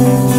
you.